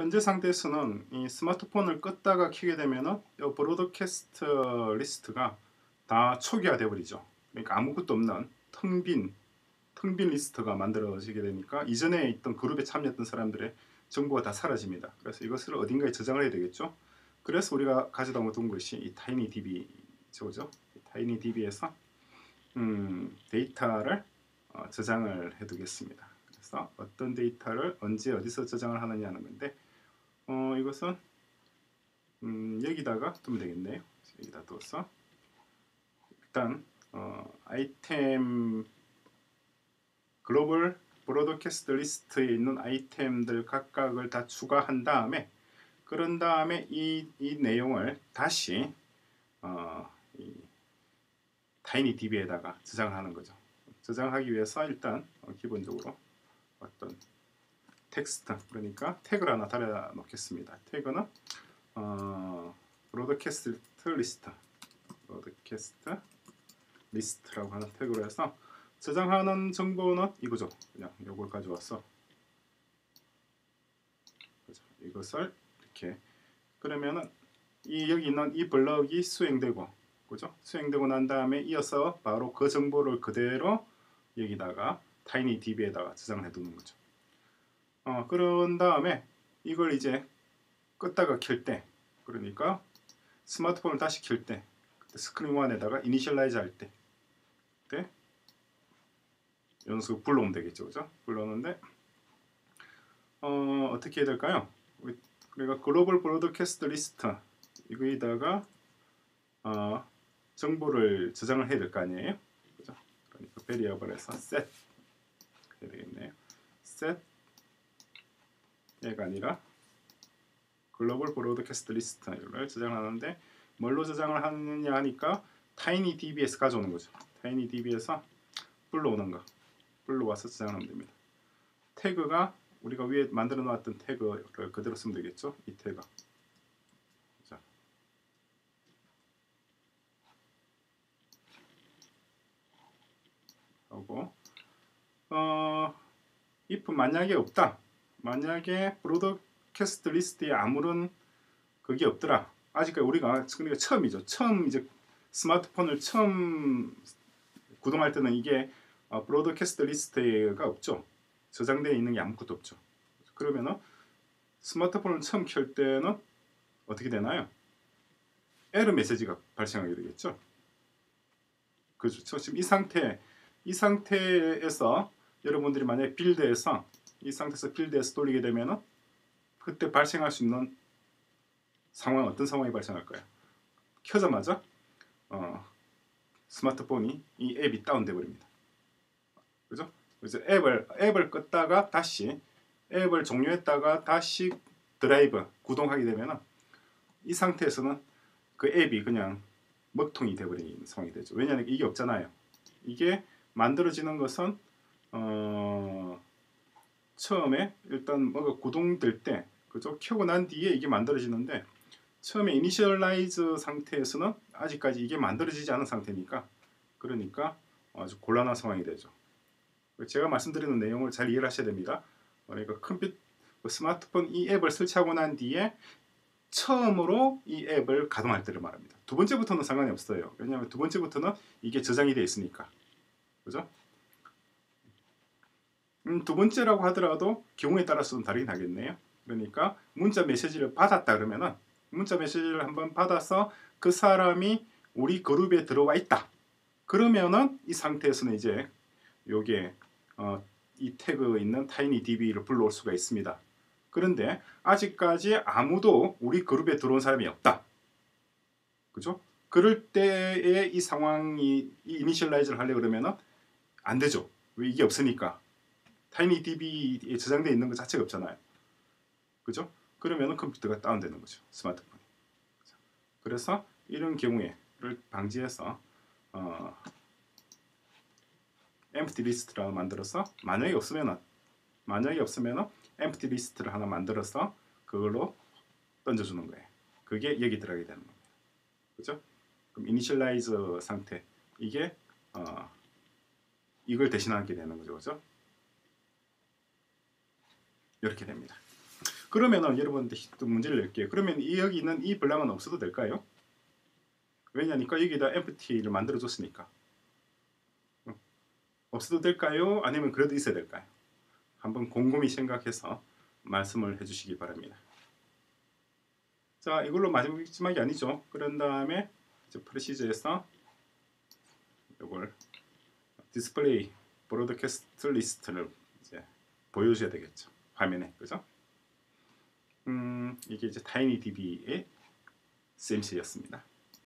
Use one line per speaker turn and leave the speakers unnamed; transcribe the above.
현재 상태에서는 이 스마트폰을 껐다가 켜게 되면은 이 broadcast list가 다 초기화돼 버리죠. 그러니까 아무것도 없는 텅빈 텅빈 리스트가 만들어지게 되니까 이전에 있던 그룹에 참여했던 사람들의 정보가 다 사라집니다. 그래서 이것을 어딘가에 저장을 해야 되겠죠. 그래서 우리가 가져다 둔 것이 이 TinyDB죠. TinyDB에서 음, 데이터를 어, 저장을 해두겠습니다. 그래서 어떤 데이터를 언제 어디서 저장을 하느냐는 건데 어, 이것은 음, 여기다가 두면 되겠네요. 여기다 둬서 일단 어, 아이템 global broadcast list에 있는 아이템들 각각을 다 추가한 다음에 그런 다음에 이, 이 내용을 다시 어, 이 TinyDB에다가 저장을 하는 거죠. 저장하기 위해서 일단 어, 기본적으로 어떤 텍스트 그러니까 태그를 하나 달아 놓겠습니다. 태그는 어, broadcast list broadcast list라고 하는 태그로 해서 저장하는 정보는 이거죠. 그냥 이걸 가져와서 그죠. 이것을 이렇게 그러면은 이 여기 있는 이 블럭이 수행되고 그죠? 수행되고 난 다음에 이어서 바로 그 정보를 그대로 여기다가 TinyDB에다가 저장을 해두는 거죠. 어, 그런 다음에 이걸 이제 껐다가 켤 때, 그러니까 스마트폰을 다시 켤 때, 스크린 1에다가 initialize 할 때, 때 변수 불러오면 되겠죠, 그죠? 불러오는데 어, 어떻게 해야 될까요? 그러니까 global broadcast list 이거에다가 어, 정보를 저장을 해야 될 거 아니에요, 그죠? 그러니까 variable에서 set 해야 되겠네요. set 얘가 아니라 global broadcast list를 저장하는데 뭘로 저장을 하느냐 하니까 TinyDB에서 가져오는 거죠. TinyDB에서 불러오는 거. 불러와서 저장하면 됩니다. 태그가 우리가 위에 만들어 놨던 태그를 그대로 쓰면 되겠죠. 이 태그. 자. 하고 어 if 만약에 없다. 만약에 broadcast list에 아무런 그게 없더라. 아직까지 우리가 그러니까 처음이죠. 처음 이제 스마트폰을 처음 구동할 때는 이게 어, broadcast list가 없죠. 저장되어 있는 게 아무것도 없죠. 그러면은 스마트폰을 처음 켤 때는 어떻게 되나요? 에러 메시지가 발생하게 되겠죠. 그렇죠. 지금 이 상태, 이 상태에서 여러분들이 만약에 빌드에서 이 상태에서 필드에서 돌리게 되면은 그때 발생할 수 있는 상황 어떤 상황이 발생할까요? 켜자마자 어, 스마트폰이 이 앱이 다운돼 버립니다. 그죠? 그래서 앱을 앱을 껐다가 다시 앱을 종료했다가 다시 드라이브 구동하게 되면은 이 상태에서는 그 앱이 그냥 먹통이 돼버리는 상황이 되죠. 왜냐하면 이게 없잖아요. 이게 만들어지는 것은 어, 처음에 일단 뭐가 구동될 때 그죠? 켜고 난 뒤에 이게 만들어지는데 처음에 initialize 상태에서는 아직까지 이게 만들어지지 않은 상태니까 그러니까 아주 곤란한 상황이 되죠. 제가 말씀드리는 내용을 잘 이해를 하셔야 됩니다. 그러니까 컴퓨터 그 스마트폰 이 앱을 설치하고 난 뒤에 처음으로 이 앱을 가동할 때를 말합니다. 두 번째부터는 상관이 없어요. 왜냐하면 두 번째부터는 이게 저장이 되어 있으니까. 그죠? 음, 두 번째라고 하더라도 경우에 따라서는 다르긴 하겠네요. 그러니까 문자 메시지를 받았다 그러면은 문자 메시지를 한번 받아서 그 사람이 우리 그룹에 들어와 있다. 그러면은 이 상태에서는 이제 요게 어, 이 태그 있는 타이니DB를 불러올 수가 있습니다. 그런데 아직까지 아무도 우리 그룹에 들어온 사람이 없다. 그죠? 그럴 때에 이 상황이 이 이니셜라이즈를 하려 그러면은 안 되죠. 왜 이게 없으니까. 타이니DB에 저장되어 있는 것 자체가 없잖아요. 그죠? 그러면 컴퓨터가 다운되는 거죠. 스마트폰이. 그래서 이런 경우에를 방지해서 어, empty 리스트를 만들어서 만약에 없으면은 만약에 없으면은 empty 리스트를 하나 만들어서 그걸로 던져주는 거예요. 그게 여기 들어가게 되는 겁니다. 그죠? 그럼 initialize 상태 이게 어, 이걸 대신하게 되는 거죠, 그죠? 이렇게 됩니다. 그러면은 여러분들 또 문제를 낼게요. 그러면 이 여기 있는 이 블랑은 없어도 될까요? 왜냐니까 여기다 empty를 만들어 줬으니까. 어, 없어도 될까요? 아니면 그래도 있어야 될까요? 한번 곰곰이 생각해서 말씀을 해주시기 바랍니다. 자, 이걸로 마지막이 아니죠. 그런 다음에 이제 프로시저에서 이걸 display broadcast list를 이제 보여줘야 되겠죠. 화면에 그죠? 음, 이게 이제 TinyDB의 CMC였습니다.